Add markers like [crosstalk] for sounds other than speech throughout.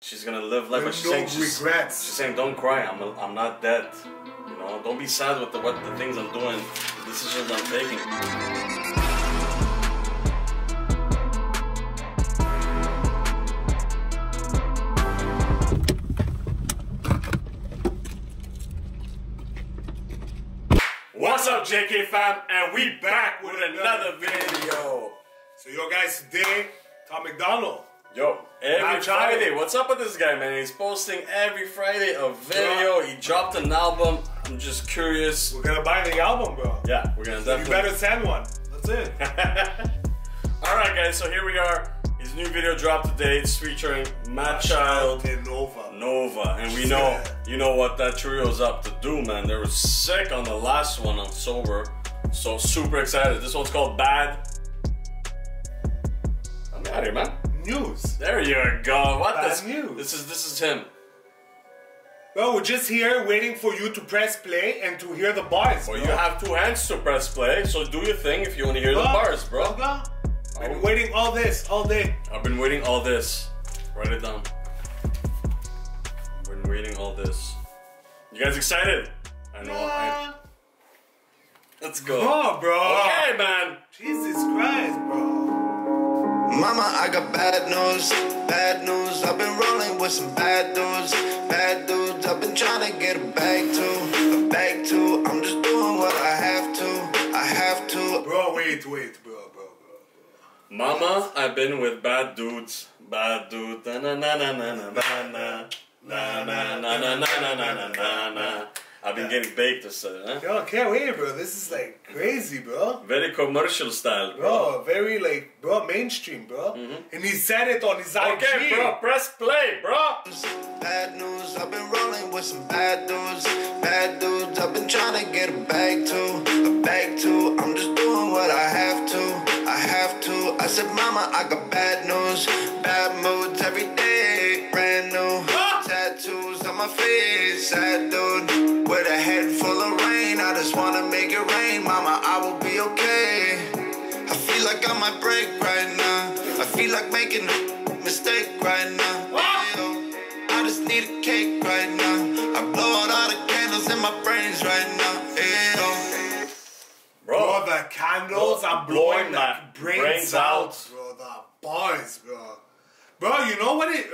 She's gonna live life. But she's no saying she's, regrets. she's saying, "Don't cry. I'm I'm not dead. You know, don't be sad with the what the things I'm doing, the decisions I'm taking." What's up, JK fam? And we back with another video. So yo guys, today, Tom MacDonald. Yo, every Friday. What's up with this guy, man? He's posting every Friday a video. He dropped an album. I'm just curious. We're gonna buy the album, bro. Yeah, we're gonna You better send one. That's it. [laughs] [laughs] All right, guys. So here we are. His new video dropped today. It's featuring Madchild, and Nova. Nova, and we know, you know what that trio's up to do, man. They were sick on the last one on Sober, so super excited. This one's called Bad. I'm out here, man. News. There you go. What Bad this? news. This is this is him. Well, we're just here waiting for you to press play and to hear the bars. Well, bro. you have two hands to press play, so do your thing if you want to hear the Bro, bars, bro. I've Been Oh. waiting all this, all day. I've been waiting all this. Write it down. Been waiting all this. You guys excited? I know. I, let's go. Oh, bro. Okay, man. Jesus Christ, bro. Mama, I got bad news, bad news. I've been rolling with some bad dudes, bad dudes. I've been trying to get a bag too, a bag too. I'm just doing what I have to, I have to. Bro, wait, wait, bro, bro, bro. Mama, I've been with bad dudes. Bad dude. Na na na na na na na na. Na na na na na na na na na na. I've been getting baked or something, huh? Yo, can't wait, bro. This is like crazy, bro. Very commercial style, bro. Bro, very like, bro, mainstream, bro. And he said it on his IG. Okay, bro, press play, bro. Bad news, I've been rolling with some bad dudes, bad dudes. I've been trying to get a bag too, a bag too. I'm just doing what I have to, I have to. I said, Mama, I got bad news, bad moods every day, brand new. Tattoos on my face, sad dude. With a head full of rain, I just wanna make it rain, Mama. I will be okay. I feel like I might break right now. I feel like making a mistake right now. Yo, I just need a cake right now. I blow out all the candles in my brains right now. Yo. Bro, Bro, the candles Bro, are blowing blowing my brains, brains out. out. bro. The bars, bro. Bro, you know what it?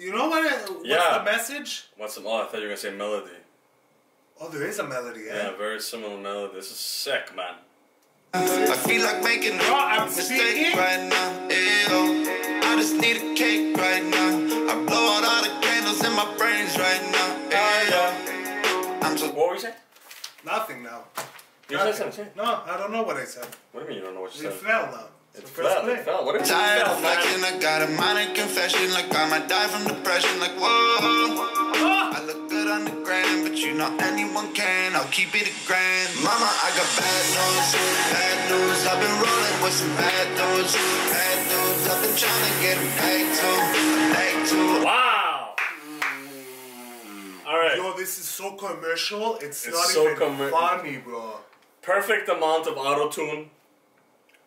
You know what? It, what's Yeah. the message? what's the? Oh, I thought you were gonna say melody. Oh, there is a melody. Eh? Yeah, very similar melody. This is sick, man. I feel like making a Bro, I'm mistake right now. Yo. I just need a cake right now. I blow out all the candles in my brains right now. Yo. I'm so What were you saying? Nothing now. You said Nothing. something. No, I don't know what I said. What do you mean you don't know what you It said? fell now. It So press fell. play. Fell. What do you mean tired of fell, flexing. I got a minor confession. Like I might die from depression. Like whoa. Ah! I look good on the gram, but you know anyone can. I'll keep it a grand. Mama, I got bad news, bad news. I've been rolling with some bad news, bad news. I've been trying to get a bag too, bag too. Wow. All right. Yo, this is so commercial. It's, It's not so even commer- funny, bro. Perfect amount of auto tune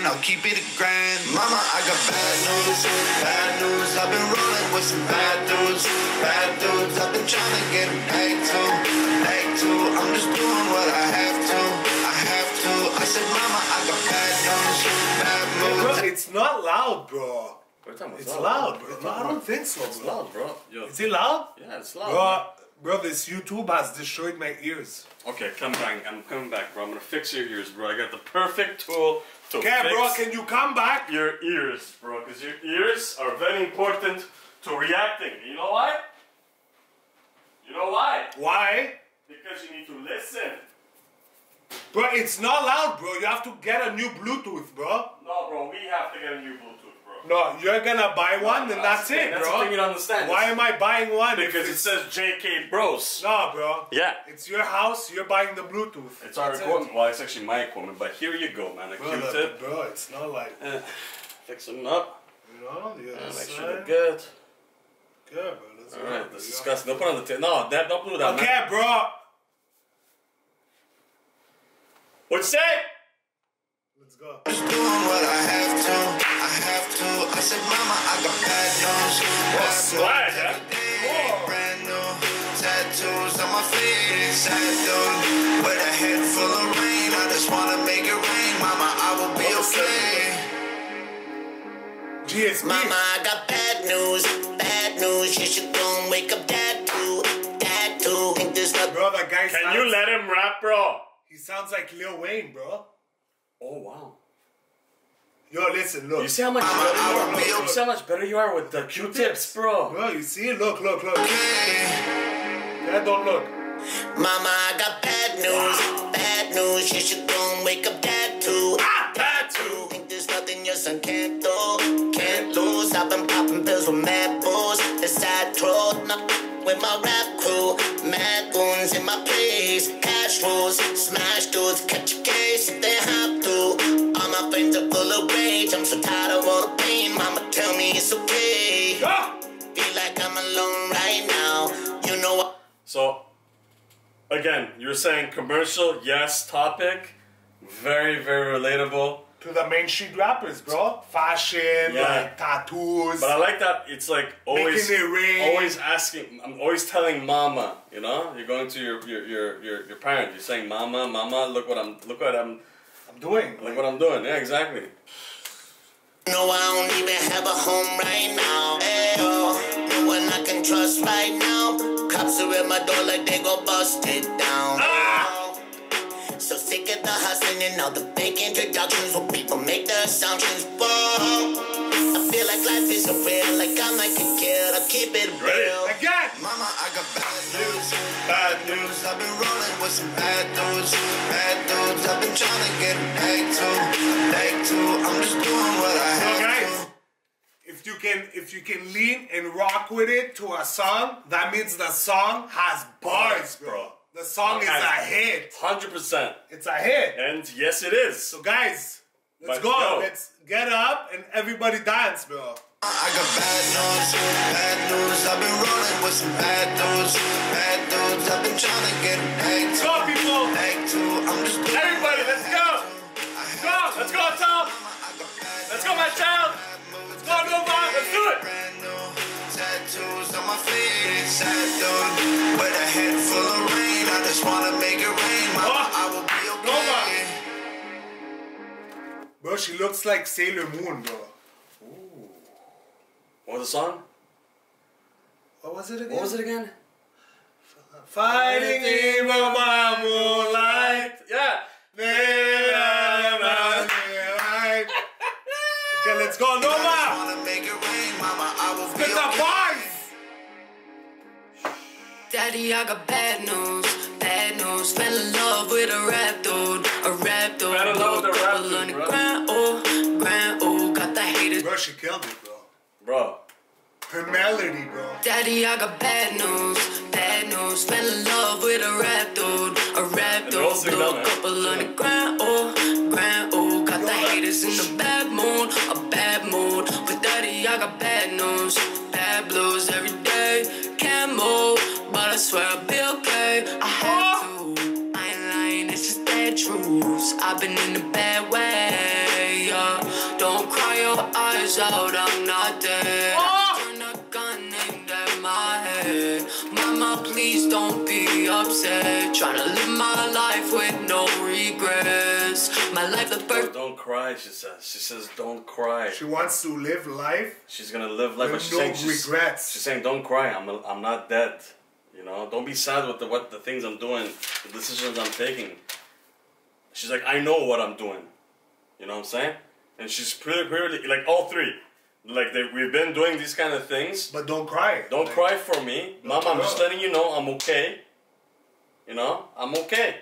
And I'll keep it a grand. Mama, I got bad news, bad news. I've been rolling with some bad dudes, bad dudes. I've been trying to get a bag too, bag too. I'm just doing what I have to, I have to. I said, Mama, I got bad news, bad Bro, it's not loud, bro. What are you talking about? It's loud, bro. No, I don't think so, bro. It's loud, bro. Yo, Is it loud? yeah, it's loud. Bro, bro, this YouTube has destroyed my ears. Okay, come back. I'm coming back, bro. I'm gonna fix your ears, bro. I got the perfect tool to Okay, fix bro, can you come back? your ears, bro. Because your ears are very important to reacting. You know why? You know why? Why? Because you need to listen. Bro, it's not loud, bro. You have to get a new Bluetooth, bro. No, bro, we have to get a new Bluetooth. No, you're gonna buy one, then that's, the thing, it, that's bro. the thing you don't understand. Why am I buying one? Because it says JK Bros. No, bro. Yeah. It's your house. You're buying the Bluetooth. It's our That's it. equipment. Well, it's actually my equipment, but here you go, man. A Bro, Q-tip. look, bro, it's not like eh, fix them up. you know. The other And make sure they're good. Good, bro. Let's go. Alright, that's disgusting. Don't put on the table. No, that, don't do that, man. Okay, bro. What'd you say? Let's go. Just I have to. I have to. I said, Mama, I got bad news. Bad swag, news. huh? Brand new tattoos on my feet. Sad dude, with a head full of rain. I just wanna make it rain, Mama. I will be okay. GSP. Mama, I got bad news, bad news. You should go and wake up dad too, dad too. Think there's nothing. Bro, that guy Can sounds, you let him rap, bro? He sounds like Lil Wayne, bro. Oh, wow. Yo, listen, look. You see how much Mama, better you I are? will be You see how much better you are with the Q-tips, bro? Bro, you see? Look, look, look. Okay. Dad, don't look. Mama, I got bad news, bad news. You should go and wake up dad too. Ah, Dad too. Think there's nothing your son can't do, can't lose. I've been popping pills with mad bulls. The side road, not with my rap crew. Mad goons in my place, cash rules. Smash So, again, you're saying commercial, yes, topic, very, very relatable. To the main street rappers, bro. Fashion, Yeah. like tattoos. But I like that it's like always, it rain. always asking. I'm always telling mama. You know, you're going to your your your your, your parent. You're saying, "Mama, mama, look what I'm look what I'm I'm doing. look what I'm doing." Yeah, exactly. No, I don't even have a home right now. Ayo, oh, no one I can trust right now. Cops are at my door like they gon' bust it down. Ah! So sick of the hustling and all the fake introductions where people make their assumptions. Whoa, I feel like life is real, like I might get killed. I keep it Ready? real. Again. Mama, I got bad news. Bad news. I've been rolling with some bad dudes. Bad dudes. I've been trying to get can if you can lean and rock with it to a song, that means the song has bars, bro. The song is a hit. Hundred percent. It's a hit. And yes, it is. So guys, let's Let's go. go. Let's get up and everybody dance, bro. I got bad news. Bad news. I've been rolling with some bad dudes. Bad dudes. I've been trying to get back Let's to. go, people. Back to. I'm just Everybody, let's go. have to. Go, to. let's go, Tom. Mama, I got bad Let's go, my child. Let's go, Nova. Let's do it. Tattoos on my feet. Sad dude with a head full of rain. I just wanna make it rain. Mama, Oh, I will be okay. Bro, she looks like Sailor Moon, bro. What was the song? What was it again? What was it again? Fighting evil by moonlight. Yeah. Okay, let's go, I just Nova. wanna make it rain. Mama, I will be Get the okay. bars. Daddy, I got bad news, bad news. Fell in love with a rap dude, a rap dude. Fell in love with a rap dude, hundred bro. Grand, oh, grand, oh, got the haters. Bro, she killed me, bro. Bro. Her melody, bro. Daddy, I got bad news, bad news. Fell in love with a rap dude, a rap And they're all dude. singing Blew a there. couple hundred grand, oh, grand, oh. Haters in a bad mood, a bad mood. But daddy, I got bad news, bad blues every day. Can't move, but I swear I'll be okay. I have to. I ain't lying, it's just bad truths. I've been in a bad way, yeah. Don't cry your eyes out, I'm not dead. Turn a gun aimed at my head. Mama, please don't be upset. Tryna live my life with no regrets. My life, the birth. Don't cry, she says. She says, don't cry. She wants to live life. She's gonna live life, but With she's no saying she's, regrets. she's saying, don't cry. I'm I'm not dead. You know, don't be sad with the what the things I'm doing, the decisions I'm taking. She's like, I know what I'm doing. You know what I'm saying? And she's pretty clearly like all three, like they, we've been doing these kind of things. But don't cry. Don't Like, cry for me, Mama. I'm just letting you know I'm okay. You know, I'm okay.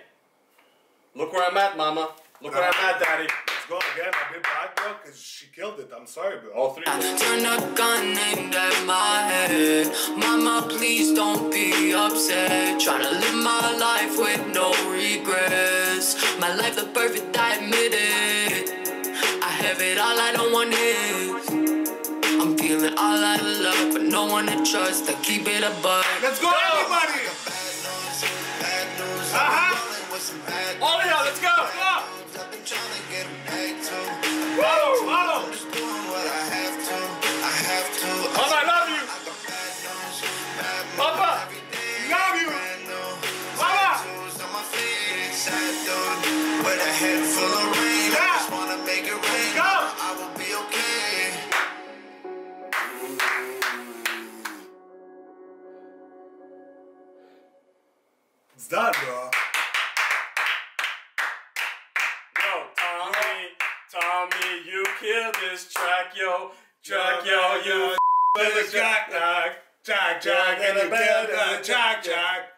Look where I'm at, Mama. Look where I'm at, Daddy. Let's Go again, I did bad, bro, because she killed it. I'm sorry, bro. All three. Turn a gun aimed at my head. Mama, please don't be upset. Tryna live my life with no regrets. My life the perfect, I admit it. I have it all, I don't want it. I'm feeling all out of love, but no one to trust. I keep it a buck. Let's go, everybody! Bad news, Uh-huh. Tommy, you killed this track, yo. Track, yo, you With a jack, jack, jack, jack, and a bell, uh, jack, jack.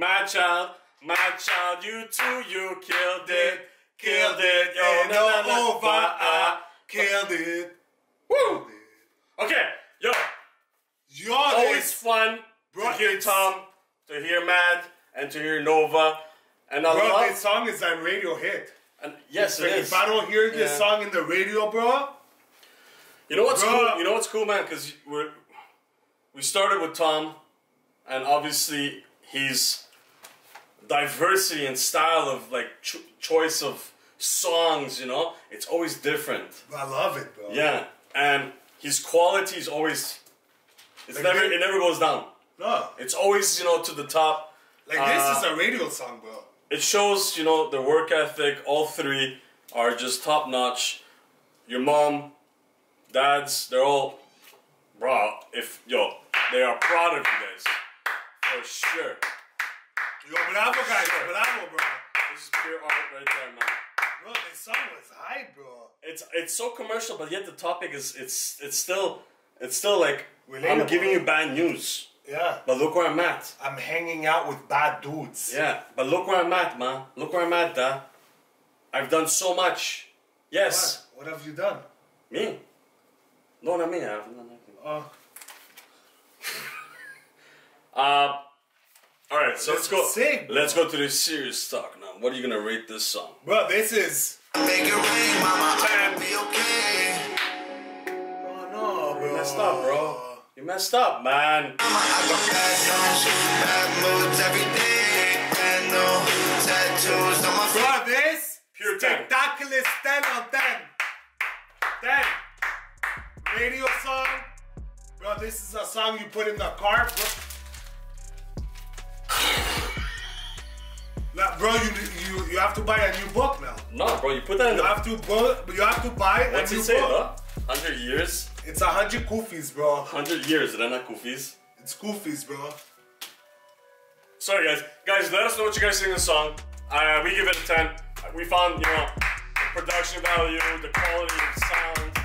Madchild, my child, you too, you killed it. Killed it, yo. And na, na, na, over, I ah. killed it. Woo! Okay, yo, Yo, always fun Bro, to hear Tom, to hear Mad, and to hear Nova. And I bro, love, this song is a radio hit. And yes, it Like, is. if I don't hear this Yeah. song in the radio, bro, You know what's Bro. cool? You know what's cool, man? Because we're we started with Tom, and obviously his diversity and style of like ch- choice of songs. You know, it's always different. I love it, bro. Yeah, and his quality is always. It's Like never. this- It never goes down. No, It's always you know to the top. like Uh, this is a radio song, bro. It shows you know the work ethic. All three are just top notch. Your mom, dads, they're all, bro. If yo, they are proud of you guys, for sure. Yo, bravo, guys, bravo, bro. This is pure art right there, man. Bro, this song was hype, bro. It's it's so commercial, but yet the topic is it's it's still it's still like I'm giving you bad news, Yeah. but look where I'm at. I'm hanging out with bad dudes. Yeah, but look where I'm at, man. Look where I'm at, da. I've done so much. Yes, What? What have you done? me. No, not me. I haven't done anything. Oh, [laughs] Uh, all right, so let's go. Sick. Let's go to the serious talk now. What are you gonna rate this song? bro, this is. Make it rain, mama. I be okay. Oh no, bro. Messed up, bro. You messed up, man. Mama, I got bad news, bad moods every day. Brand new tattoos on my feet. Bro, this Pure spectacular 10 on 10. 10. Radio song. Bro, this is a song you put in the car, bro. Like, bro, you, you you have to buy a new book now. No, bro, you put that in You the. have to bu- you have to buy What's a new it say, book. though? Hundred years. It's a hundred kufis, bro. Hundred years. They're not goofies. It's kufis, bro. Sorry, guys. Guys, let us know what you guys think of the song. Uh, we give it a 10. We found, you know, the production value, the quality of the sound,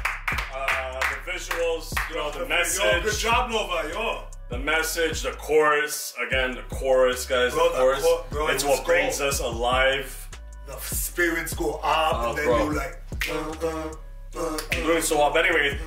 uh, the visuals, you know, the message. Yo, good job, Nova, yo. the message, the chorus. Again, the chorus, guys, Bro, the chorus. cho- bro, it's it what brings us alive. The spirits go up, Oh, and then bro. you like. uh, uh, uh, doing so well. But anyway,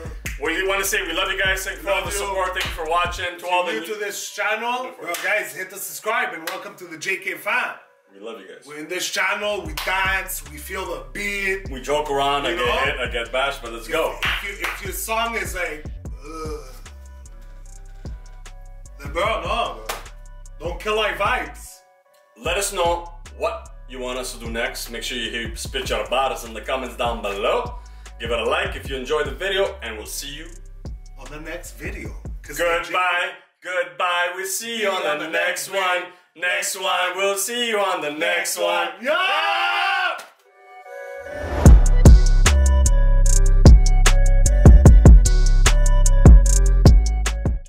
we want to say we love you guys. Thank you for all the support. Thank you for watching. To all the new to this channel, bro, guys, hit the subscribe and welcome to the JK fam. we love you guys. We're in this channel, we dance, we feel the beat. We joke around. I You get hit. I get bashed. But let's go. If, you, if your song is like, ugh, then bro, no, bro. Don't kill our vibes. Let us know what you want us to do next. Make sure you hear spit your bars in the comments down below. Give it a like if you enjoyed the video, and we'll see you. On the next video. Goodbye, goodbye. We'll see you on the next one. Next one, we'll see you on the next one. Yeah!